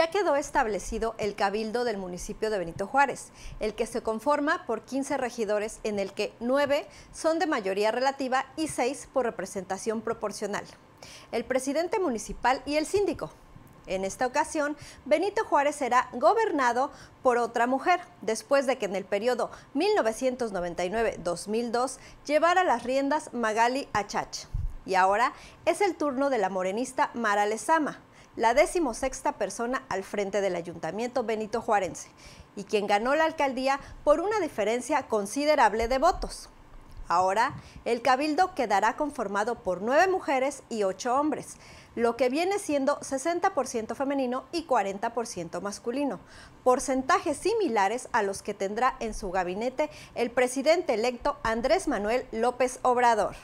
Ya quedó establecido el cabildo del municipio de Benito Juárez, el que se conforma por 15 regidores en el que 9 son de mayoría relativa y 6 por representación proporcional. El presidente municipal y el síndico. En esta ocasión, Benito Juárez será gobernado por otra mujer, después de que en el periodo 1999-2002 llevara las riendas Magali Achach. Y ahora es el turno de la morenista Mara Lezama, la decimosexta persona al frente del ayuntamiento Benito Juarense y quien ganó la alcaldía por una diferencia considerable de votos. Ahora, el cabildo quedará conformado por nueve mujeres y ocho hombres, lo que viene siendo 60% femenino y 40% masculino, porcentajes similares a los que tendrá en su gabinete el presidente electo Andrés Manuel López Obrador.